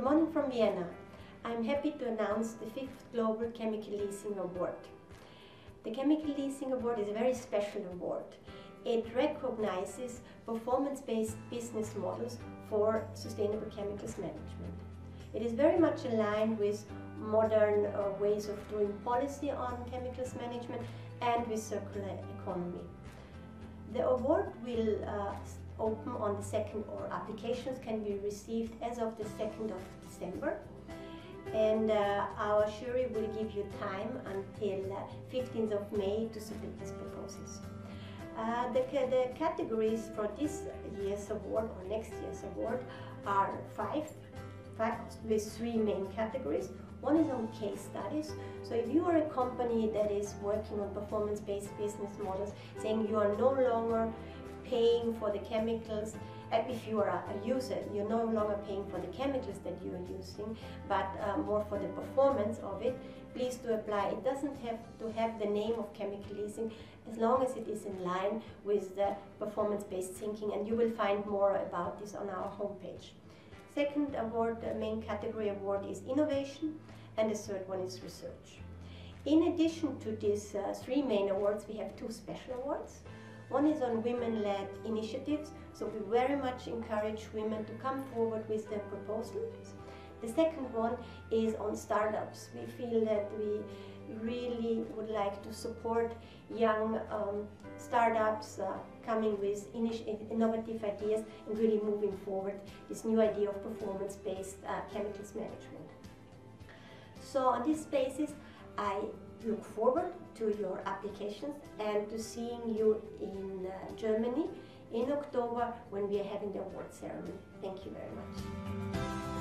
Good morning from Vienna. I'm happy to announce the fifth Global Chemical Leasing Award. The Chemical Leasing Award is a very special award. It recognizes performance-based business models for sustainable chemicals management. It is very much aligned with modern uh, ways of doing policy on chemicals management and with circular economy. The award will uh, open on the 2nd or applications can be received as of the 2nd of December and uh, our jury will give you time until uh, 15th of May to submit these proposals. Uh, the, the, categories for this year's award or next year's award are five, five with three main categories. One is on case studies. So if you are a company that is working on performance-based business models, saying you are no longer paying for the chemicals if you are a user, you're no longer paying for the chemicals that you are using, but uh, more for the performance of it, please do apply. It doesn't have to have the name of chemical leasing as long as it is in line with the performance-based thinking, and you will find more about this on our homepage. Second award, the main category award is innovation, and the third one is research. In addition to these uh, three main awards, we have two special awards. One is on women-led initiatives, so we very much encourage women to come forward with their proposals. The second one is on startups. We feel that we really would like to support young um, startups uh, coming with innovative ideas and really moving forward this new idea of performance-based uh, chemicals management. So on this basis, I look forward to your applications and to seeing you in uh, Germany in October when we are having the award ceremony. Thank you very much.